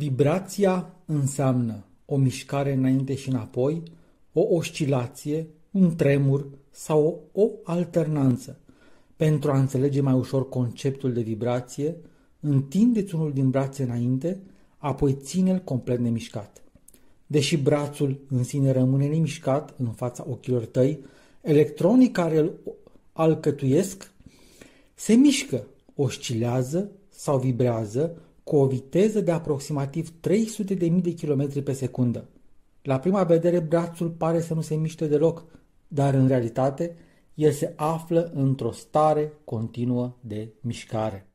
Vibrația înseamnă o mișcare înainte și înapoi, o oscilație, un tremur sau o alternanță. Pentru a înțelege mai ușor conceptul de vibrație, întindeți unul din brațe înainte, apoi ține-l complet nemișcat. Deși brațul în sine rămâne nemișcat în fața ochilor tăi, electronii care îl alcătuiesc se mișcă, oscilează sau vibrează cu o viteză de aproximativ 300.000 de km pe secundă. La prima vedere, brațul pare să nu se miște deloc, dar în realitate el se află într-o stare continuă de mișcare.